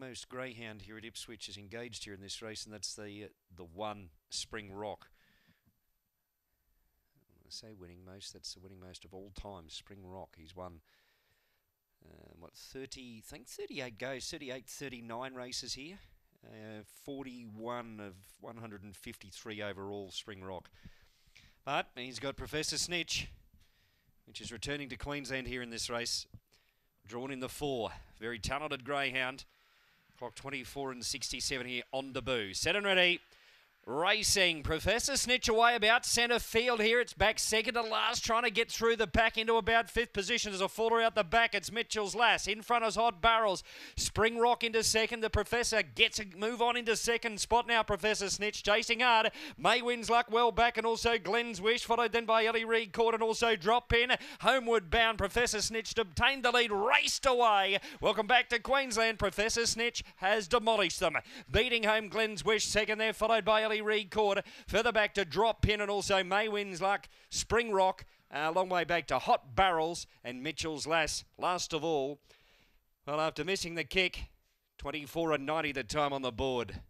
most greyhound here at Ipswich is engaged here in this race, and that's the uh, the one Spring Rock. I say winning most. That's the winning most of all time. Spring Rock. He's won. Uh, what 30 I think 38 goes 38 39 races here uh, 41 of 153 overall Spring Rock but he's got Professor Snitch which is returning to Queensland here in this race drawn in the four very talented greyhound Clock 24 and 67 here on debut. Set and ready. Racing. Professor Snitch away about centre field here. It's back second to last, trying to get through the pack into about fifth position. There's a faller out the back. It's Mitchell's Lass. In front is Hot Barrels. Spring Rock into second. The Professor gets a move on into second spot now. Professor Snitch chasing hard. Maywin's Luck well back, and also Glenn's Wish, followed then by Ellie Reed Court, and also Drop Pin. Homeward bound. Professor Snitch obtained the lead, raced away. Welcome back to Queensland. Professor Snitch has demolished them. Beating home Glenn's Wish second there, followed by Ellie Reed Court. Further back to Drop Pin and also Maywin's Luck, Spring Rock. A uh, long way back to Hot Barrels and Mitchell's Lass. Last of all, well, after missing the kick, 24 and 90 the time on the board.